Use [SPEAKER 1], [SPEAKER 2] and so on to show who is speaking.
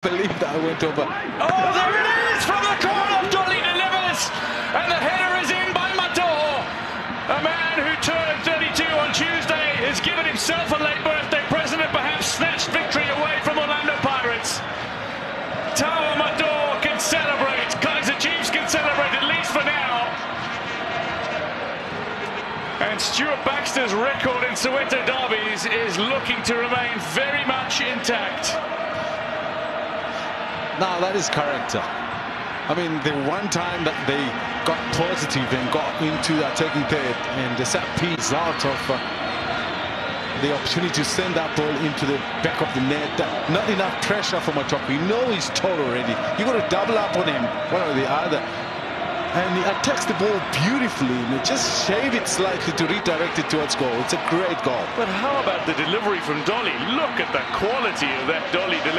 [SPEAKER 1] believe that I went over.
[SPEAKER 2] Oh, there it is from the corner. of Dolly delivers, and the header is in by Mathoho. A man who turned 32 on Tuesday has given himself a late birthday present and perhaps snatched victory away from Orlando Pirates. Tau Amador can celebrate. Kaizer Chiefs can celebrate, at least for now. And Stuart Baxter's record in Soweto derbies is looking to remain very much intact.
[SPEAKER 1] Now that is character. I mean, the one time that they got positive and got into the attacking third and the set piece out of uh, the opportunity to send that ball into the back of the net. That not enough pressure from Machoko. You know he's tall already. You got to double up on him, one or the other. And he attacks the ball beautifully and just shave it slightly to redirect it towards goal. It's a great goal.
[SPEAKER 2] But how about the delivery from Dolly? Look at the quality of that Dolly delivery.